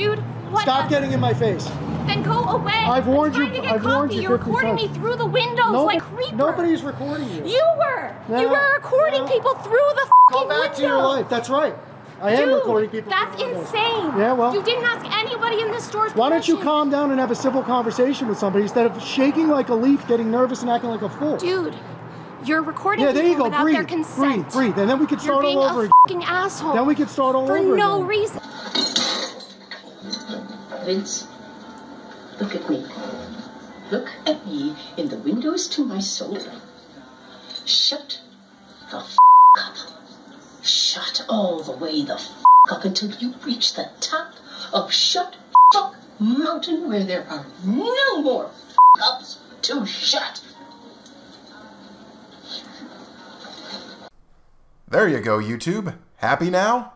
Dude, what? Stop getting in my face. Then go away. I've warned you- to get I've warned you You're 50 recording me through the windows No- like creeper. Nobody's recording you. You were. No. You were recording No. people through the Go back window. to your life. That's right. I am Dude, recording people. That's through the windows. insane. Yeah, well- You didn't ask anybody in this store's Why don't you calm down and have a civil conversation with somebody instead of shaking like a leaf, getting nervous, and acting like a fool? Dude, you're recording yeah, there you go. without Breathe, their consent. breathe, breathe, and then we could You're start being all a over again. fucking asshole. Then we could start all for over no again. reason. Vince, look at me. Look at me in the windows to my soul. Shut the f up. Shut all the way the f up until you reach the top of Shut Fuck Mountain where there are no more f ups to shut. There you go, YouTube. Happy now?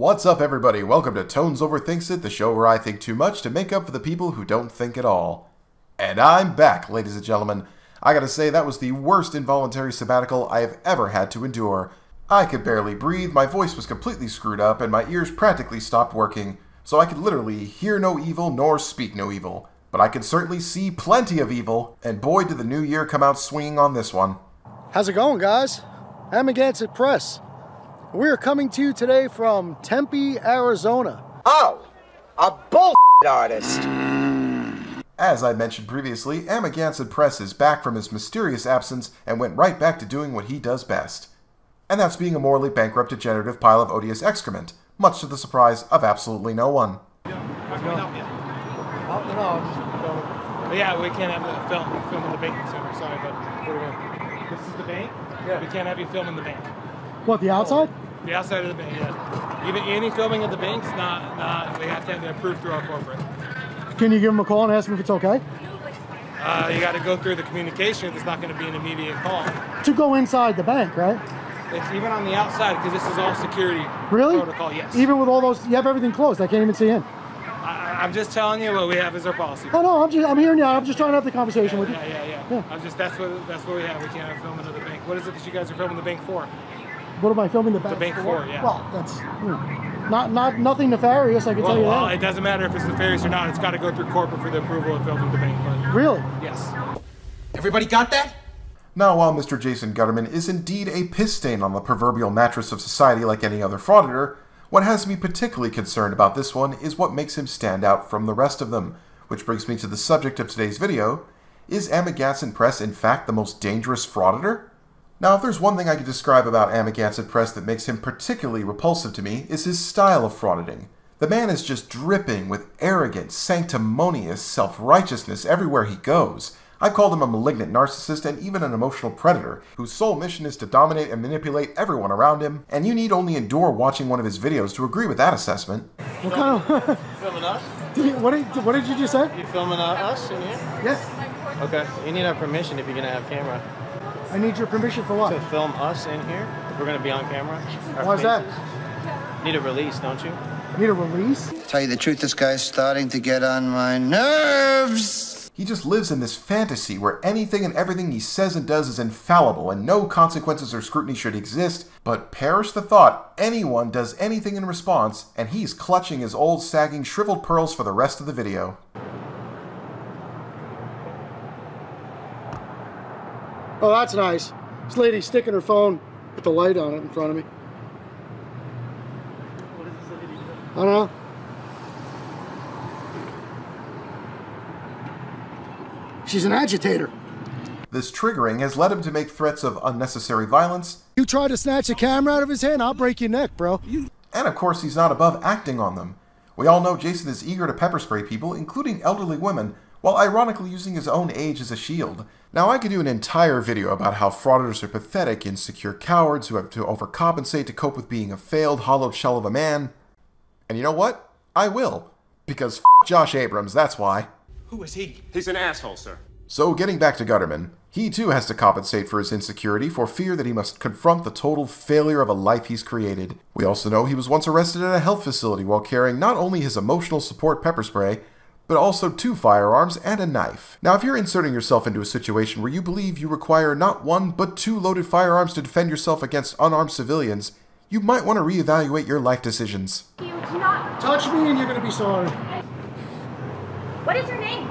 What's up, everybody? Welcome to Tones Overthinks It, the show where I think too much to make up for the people who don't think at all. And I'm back, ladies and gentlemen. I gotta say, that was the worst involuntary sabbatical I have ever had to endure. I could barely breathe, my voice was completely screwed up, and my ears practically stopped working, so I could literally hear no evil nor speak no evil. But I could certainly see plenty of evil, and boy did the new year come out swinging on this one. How's it going, guys? Amagansett Press. We are coming to you today from Tempe, Arizona. Oh, a bull artist. As I mentioned previously, Amagansett Press is back from his mysterious absence and went right back to doing what he does best. And that's being a morally bankrupt, degenerative pile of odious excrement, much to the surprise of absolutely no one. But yeah, we can't have the film film in the banking center. Sorry, but what are we doing? This is the bank. Yeah. We can't have you film in the bank. What, the outside? The outside of the bank. Yeah. Even any filming at the bank's not not. We have to have it approved through our corporate. Can you give them a call and ask him if it's okay? Uh, you got to go through the communication. It's not going to be an immediate call. To go inside the bank, right? It's even on the outside because this is all security Really? protocol. Yes. Even with all those, you have everything closed. I can't even see in. I, I'm just telling you what we have as our policy. Oh no, I'm just, I'm hearing you. I'm just trying to have the conversation with you. Yeah, yeah, yeah. Yeah. I'm just that's what that's what we have. We can't have filming at the bank. What is it that you guys are filming the bank for? What am I filming the bank? bank for, yeah. Well, that's hmm, not not nothing nefarious. I can Well, tell you that. well, that. it doesn't matter if it's nefarious or not. It's got to go through corporate for the approval of filming the bank. But Really? yes. Everybody got that? Now, while Mr. Jason Gutterman is indeed a piss stain on the proverbial mattress of society like any other frauditor, what has me particularly concerned about this one is what makes him stand out from the rest of them. Which brings me to the subject of today's video. Is Amagansett Press in fact the most dangerous frauditor? Now, if there's one thing I could describe about Amagansett Press that makes him particularly repulsive to me, is his style of frauditing. The man is just dripping with arrogant, sanctimonious self-righteousness everywhere he goes. I've called him a malignant narcissist and even an emotional predator, whose sole mission is to dominate and manipulate everyone around him, and you need only endure watching one of his videos to agree with that assessment. What kind of? Filming us? did you, what, did, what did you just say? You filming uh, us in here? Yeah. Okay. You need our permission if you're gonna have camera I need your permission for what? to film us in here. If we're gonna be on camera. Our Why's that? Need a release, don't you? Need a release? Tell you the truth, this guy's starting to get on my nerves. He just lives in this fantasy where anything and everything he says and does is infallible and no consequences or scrutiny should exist, but perish the thought anyone does anything in response and he's clutching his old sagging shriveled pearls for the rest of the video. Oh, that's nice. This lady's sticking her phone with the light on it in front of me. What is this lady doing? I don't know. She's an agitator. This triggering has led him to make threats of unnecessary violence, You try to snatch a camera out of his hand, I'll break your neck, bro. and of course he's not above acting on them. We all know Jason is eager to pepper spray people, including elderly women, while ironically using his own age as a shield. Now I could do an entire video about how frauditors are pathetic, insecure cowards who have to overcompensate to cope with being a failed, hollowed shell of a man. And you know what? I will. Because f- Josh Abrams, that's why. Who is he? He's an asshole, sir. So, getting back to Gutterman, He too has to compensate for his insecurity for fear that he must confront the total failure of a life he's created. We also know he was once arrested at a health facility while carrying not only his emotional support pepper spray, but also two firearms and a knife. Now, if you're inserting yourself into a situation where you believe you require not one but two loaded firearms to defend yourself against unarmed civilians, you might want to reevaluate your life decisions. You do not. Touch me and you're gonna be sorry. What is your name?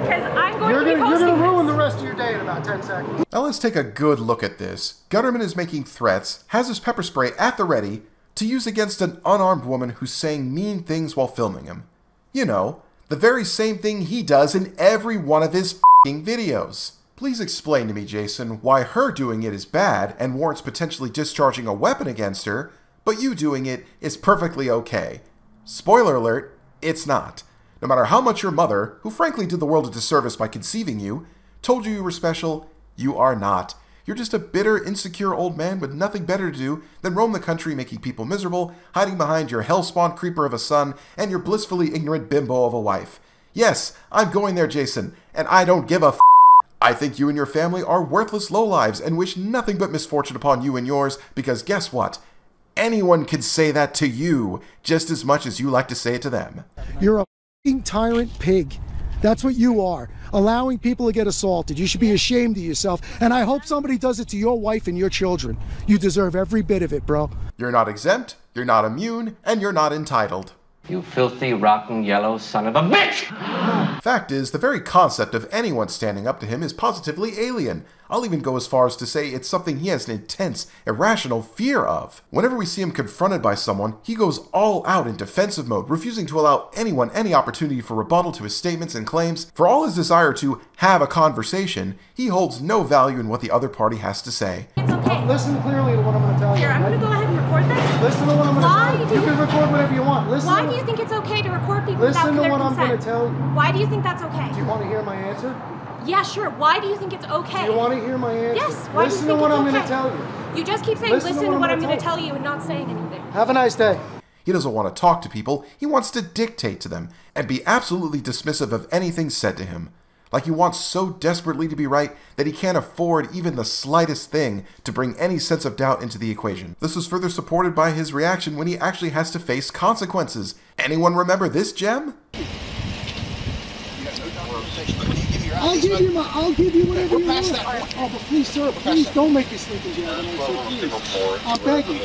Because I'm going You're to gonna, you're gonna ruin the rest of your day in about 10 seconds. Now let's take a good look at this. Gutterman is making threats, has his pepper spray at the ready, to use against an unarmed woman who's saying mean things while filming him. You know, the very same thing he does in every one of his videos. Please explain to me, Jason, why her doing it is bad and warrants potentially discharging a weapon against her, but you doing it is perfectly okay. Spoiler alert, it's not. No matter how much your mother, who frankly did the world a disservice by conceiving you, told you you were special, you are not. You're just a bitter, insecure old man with nothing better to do than roam the country making people miserable, hiding behind your hellspawn creeper of a son and your blissfully ignorant bimbo of a wife. Yes, I'm going there, Jason, and I don't give a f- I think you and your family are worthless lowlives and wish nothing but misfortune upon you and yours because guess what? Anyone could say that to you just as much as you like to say it to them. You're a tyrant pig. That's what you are. Allowing people to get assaulted. You should be ashamed of yourself. And I hope somebody does it to your wife and your children. You deserve every bit of it, bro. You're not exempt, you're not immune, and you're not entitled. You filthy, rotten, yellow son of a bitch! Fact is, the very concept of anyone standing up to him is positively alien. I'll even go as far as to say it's something he has an intense, irrational fear of. Whenever we see him confronted by someone, he goes all out in defensive mode, refusing to allow anyone any opportunity for rebuttal to his statements and claims. For all his desire to have a conversation, he holds no value in what the other party has to say. It's okay. Listen clearly to what I'm going to tell you. Here, Listen Why to do you think it's okay to record people Listen without to their what I'm consent? gonna tell you. Why do you think that's okay? Do you want to hear my answer? Yeah, sure. Why do you think it's okay? Do you want to hear my answer? Yes. Why Listen do you think to think what it's I'm okay? going to tell you. You just keep saying, Listen listen, to to what what I'm I'm gonna going to tell tell you and not saying anything. Have a nice day. He doesn't want to talk to people, he wants to dictate to them and be absolutely dismissive of anything said to him. Like he wants so desperately to be right that he can't afford even the slightest thing to bring any sense of doubt into the equation. This is further supported by his reaction when he actually has to face consequences. Anyone remember this gem? I'll give you my. I'll give you whatever you want. Oh, but please, sir, please don't make me sleep in jail tonight, sir. Please, I'm begging.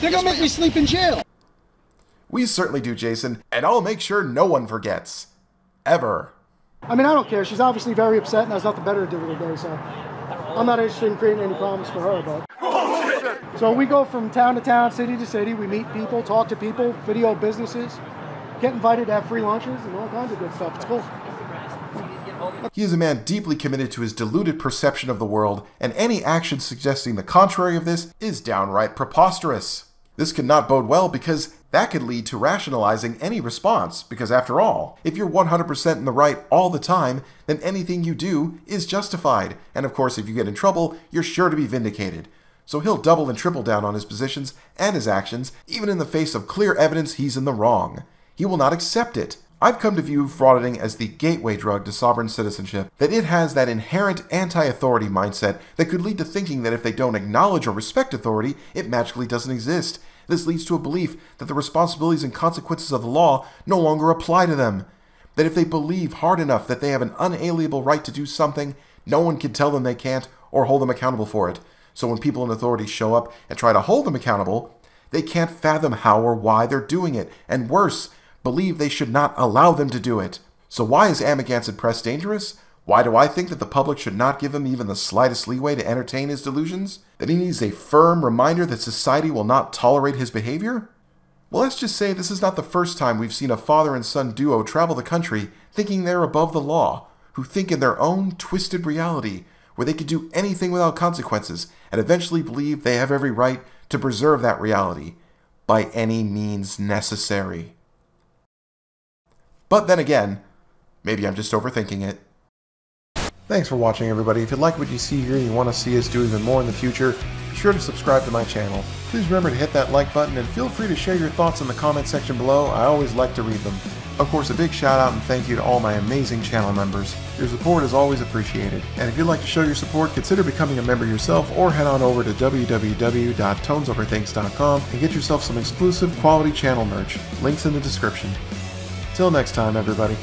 They're gonna make me sleep in jail. We certainly do, Jason, and I'll make sure no one forgets. Ever. I mean, I don't care. She's obviously very upset and has nothing better to do with her day, so I'm not interested in creating any problems for her. But so we go from town to town, city to city. We meet people, talk to people, video businesses, get invited to have free lunches and all kinds of good stuff. It's cool. He is a man deeply committed to his deluded perception of the world, and any action suggesting the contrary of this is downright preposterous. This cannot bode well because that could lead to rationalizing any response, because after all, if you're 100% in the right all the time, then anything you do is justified, and of course, if you get in trouble, you're sure to be vindicated. So he'll double and triple down on his positions and his actions, even in the face of clear evidence he's in the wrong. He will not accept it. I've come to view frauditing as the gateway drug to sovereign citizenship, that it has that inherent anti authority mindset that could lead to thinking that if they don't acknowledge or respect authority, it magically doesn't exist. This leads to a belief that the responsibilities and consequences of the law no longer apply to them. That if they believe hard enough that they have an unalienable right to do something, no one can tell them they can't or hold them accountable for it. So when people in authority show up and try to hold them accountable, they can't fathom how or why they're doing it, and worse, believe they should not allow them to do it. So why is Amagansett Press dangerous? Why do I think that the public should not give him even the slightest leeway to entertain his delusions? That he needs a firm reminder that society will not tolerate his behavior? Well, let's just say this is not the first time we've seen a father and son duo travel the country thinking they're above the law, who think in their own twisted reality, where they can do anything without consequences, and eventually believe they have every right to preserve that reality by any means necessary. But then again, maybe I'm just overthinking it. Thanks for watching, everybody. If you like what you see here and you want to see us do even more in the future, be sure to subscribe to my channel. Please remember to hit that like button and feel free to share your thoughts in the comment section below. I always like to read them. Of course, a big shout out and thank you to all my amazing channel members. Your support is always appreciated. And if you'd like to show your support, consider becoming a member yourself or head on over to www.tonesoverthinks.com and get yourself some exclusive quality channel merch. Links in the description. Till next time, everybody.